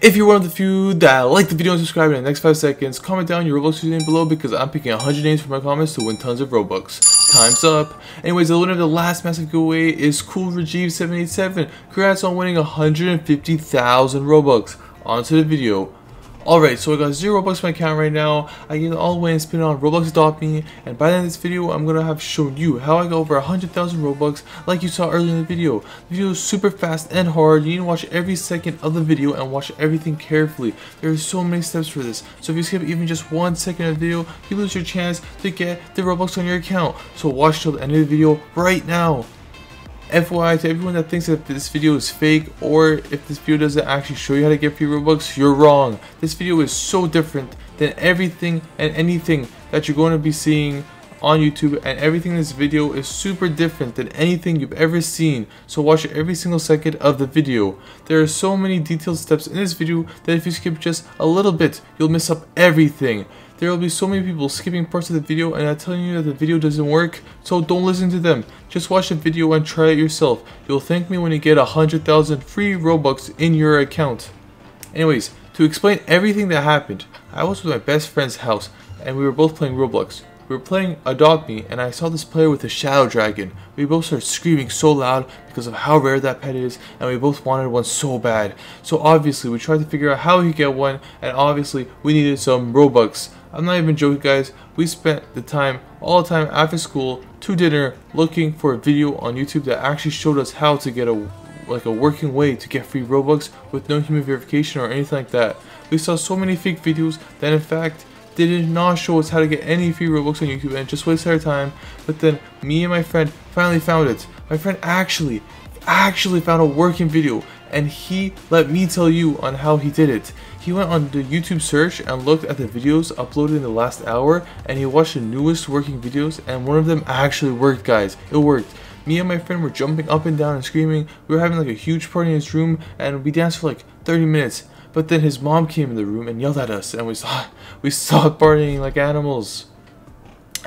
If you're one of the few that like the video and subscribe in the next 5 seconds, comment down your Roblox username below because I'm picking 100 names for my comments to win tons of Robux. Time's up. Anyways, the winner of the last massive giveaway is Cool Rajiv787. Congrats on winning 150,000 Robux. On to the video. Alright, so I got 0 Robux in my account right now. I get all the way and spin on Roblox Adopt Me. And by the end of this video, I'm going to have shown you how I got over 100,000 Robux like you saw earlier in the video. The video is super fast and hard. You need to watch every second of the video and watch everything carefully. There are so many steps for this. So if you skip even just one second of the video, you lose your chance to get the Robux on your account. So watch till the end of the video right now. FYI to everyone that thinks that this video is fake or if this video doesn't actually show you how to get free Robux, you're wrong. This video is so different than everything and anything that you're going to be seeing on YouTube and everything in this video is super different than anything you've ever seen so watch every single second of the video. There are so many detailed steps in this video that if you skip just a little bit you'll miss up everything. There will be so many people skipping parts of the video and telling you that the video doesn't work so don't listen to them. Just watch the video and try it yourself. You'll thank me when you get 100,000 free Robux in your account. Anyways, to explain everything that happened, I was with my best friend's house and we were both playing Roblox. We were playing Adopt Me and I saw this player with a Shadow Dragon. We both started screaming so loud because of how rare that pet is and we both wanted one so bad. So obviously we tried to figure out how we could get one and obviously we needed some Robux. I'm not even joking guys, we spent the time, all the time after school, to dinner, looking for a video on YouTube that actually showed us how to get a like a working way to get free Robux with no human verification or anything like that. We saw so many fake videos that in fact they did not show us how to get any free Robux on YouTube and just wasted our time. But then me and my friend finally found it. My friend actually, actually found a working video and he let me tell you on how he did it. He went on the YouTube search and looked at the videos uploaded in the last hour and he watched the newest working videos and one of them actually worked guys. It worked. Me and my friend were jumping up and down and screaming. We were having like a huge party in his room and we danced for like 30 minutes. But then his mom came in the room and yelled at us, and we saw we saw partying like animals.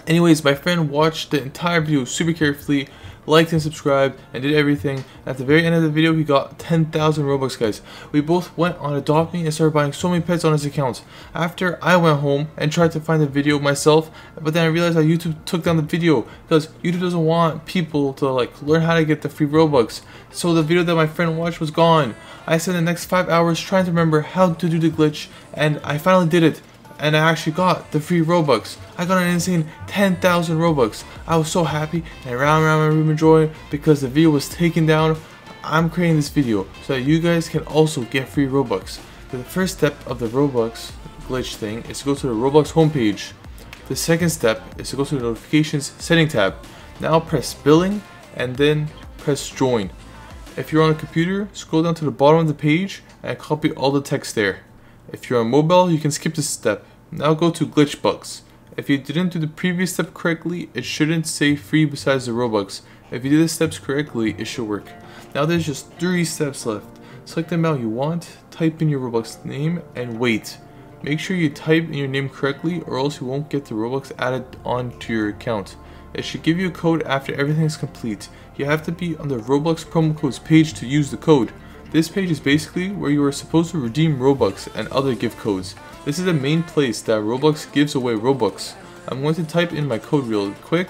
Anyways, my friend watched the entire video super carefully, liked and subscribed, and did everything. At the very end of the video, he got 10,000 Robux, guys. We both went on Adopt Me and started buying so many pets on his account. After, I went home and tried to find the video myself, but then I realized that YouTube took down the video because YouTube doesn't want people to like learn how to get the free Robux. So the video that my friend watched was gone. I spent the next 5 hours trying to remember how to do the glitch, and I finally did it and I actually got the free Robux. I got an insane 10,000 Robux. I was so happy and I ran around my room enjoying because the video was taken down. I'm creating this video so that you guys can also get free Robux. the first step of the Robux glitch thing is to go to the Roblox homepage. The second step is to go to the notifications setting tab. Now press billing and then press join. If you're on a computer, scroll down to the bottom of the page and copy all the text there. If you're on mobile, you can skip this step. Now go to glitch bugs. If you didn't do the previous step correctly, it shouldn't say free besides the Robux. If you did the steps correctly, it should work. Now there's just 3 steps left. Select the amount you want, type in your Robux name, and wait. Make sure you type in your name correctly or else you won't get the Robux added onto your account. It should give you a code after everything is complete. You have to be on the Roblox promo codes page to use the code. This page is basically where you are supposed to redeem Robux and other gift codes. This is the main place that Roblox gives away Robux. I'm going to type in my code real quick.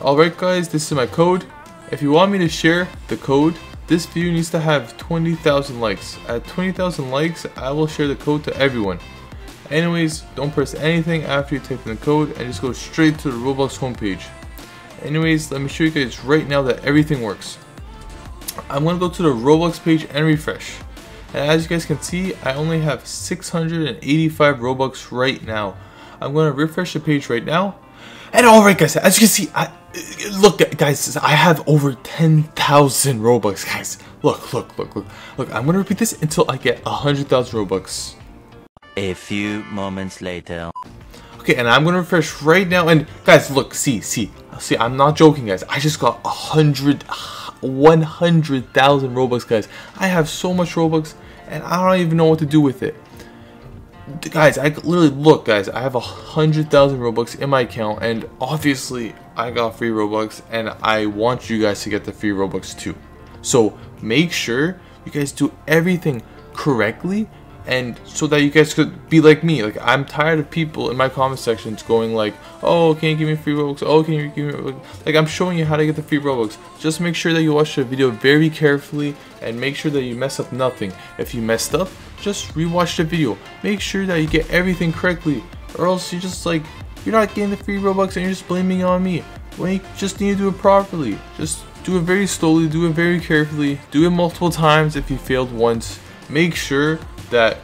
Alright guys, this is my code. If you want me to share the code, this video needs to have 20,000 likes. At 20,000 likes, I will share the code to everyone. Anyways, don't press anything after you type in the code and just go straight to the Roblox homepage. Anyways, let me show you guys right now that everything works. I'm going to go to the Roblox page and refresh. And as you guys can see, I only have 685 Robux right now. I'm going to refresh the page right now. And alright guys, as you can see, I, look guys, I have over 10,000 Robux guys. Look, look, look, look. Look, I'm going to repeat this until I get 100,000 Robux. A few moments later. Okay, and I'm going to refresh right now. And guys, look, see, see. See, I'm not joking guys. I just got 100 100,000 Robux, guys. I have so much Robux, and I don't even know what to do with it. Guys, I literally look, guys. I have a hundred thousand Robux in my account, and obviously, I got free Robux, and I want you guys to get the free Robux too. So make sure you guys do everything correctly and so that you guys could be like me. Like I'm tired of people in my comment sections going like, "Oh, can you give me free Robux? Oh, can you give me?" Like I'm showing you how to get the free Robux. Just make sure that you watch the video very carefully and make sure that you mess up nothing. If you messed up, just rewatch the video. Make sure that you get everything correctly, or else you're just like you're not getting the free Robux and you're just blaming it on me. When you just need to do it properly. Just do it very slowly, do it very carefully, do it multiple times if you failed once. Make sure that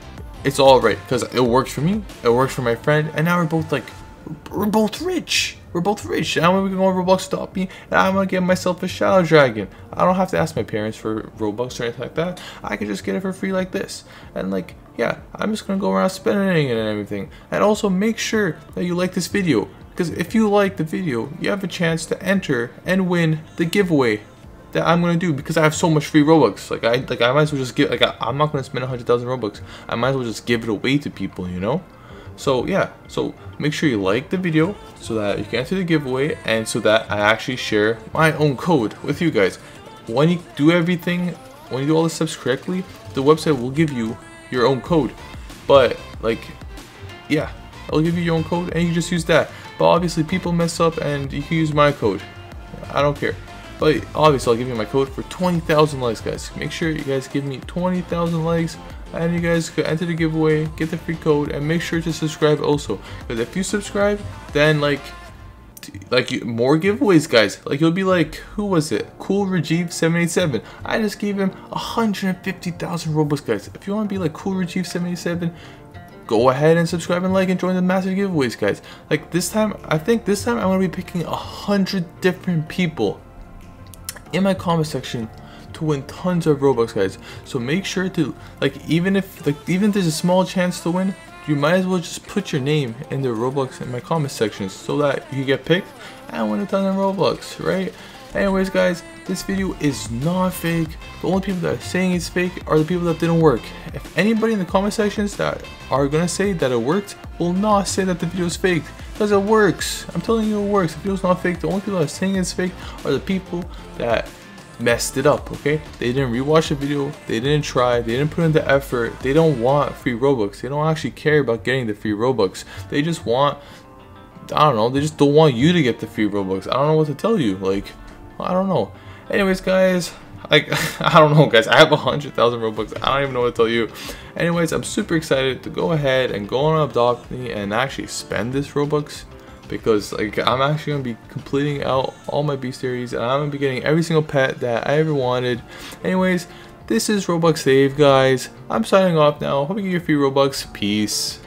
it's all right because it works for me, it works for my friend, and now we're both like, we're both rich. We're both rich. Now we can go on Roblox Adopt Me, and I'm gonna get myself a Shadow Dragon. I don't have to ask my parents for Robux or anything like that. I can just get it for free like this. And like, yeah, I'm just gonna go around spending it and everything. And also make sure that you like this video. Because if you like the video, you have a chance to enter and win the giveaway that I'm gonna do because I have so much free Robux. Like I like I might as well just give like I, am not gonna spend a hundred thousand Robux. I might as well just give it away to people, you know. So yeah, so make sure you like the video so that you can enter the giveaway and so that I actually share my own code with you guys. When you do everything, when you do all the steps correctly, the website will give you your own code. But like, yeah, I'll give you your own code and you just use that. But obviously people mess up and you can use my code. I don't care. But obviously, I'll give you my code for 20,000 likes, guys. Make sure you guys give me 20,000 likes, and you guys could enter the giveaway, get the free code, and make sure to subscribe also. Because if you subscribe, then like, like more giveaways, guys. Like you'll be like, who was it? Cool Rajiv 787. I just gave him 150,000 Robux, guys. If you want to be like Cool Rajiv 787, go ahead and subscribe and like and join the massive giveaways guys like this time i think this time i'm gonna be picking a hundred different people in my comment section to win tons of Robux guys. So make sure to like even if like even if there's a small chance to win, you might as well just put your name in the Roblox in my comment section so that you get picked and win a ton of Robux, right? Anyways guys, this video is not fake. The only people that are saying it's fake are the people that didn't work. If anybody in the comment sections that are gonna say that it worked will not say that the video is fake. Because it works. I'm telling you it works. The video's not fake. The only people that are saying it's fake are the people that messed it up, okay? They didn't rewatch the video, they didn't try, they didn't put in the effort, they don't want free Robux, they don't actually care about getting the free Robux. They just want, I don't know, they just don't want you to get the free Robux. I don't know what to tell you, like, I don't know. Anyways, guys, like I don't know guys. I have a hundred thousand robux. I don't even know what to tell you. Anyways I'm super excited to go ahead and go on adopt me and actually spend this robux because like I'm actually gonna be completing out all my B series and I'm gonna be getting every single pet that I ever wanted. Anyways this is Roblox Dave guys. I'm signing off now. Hope you get your free robux. Peace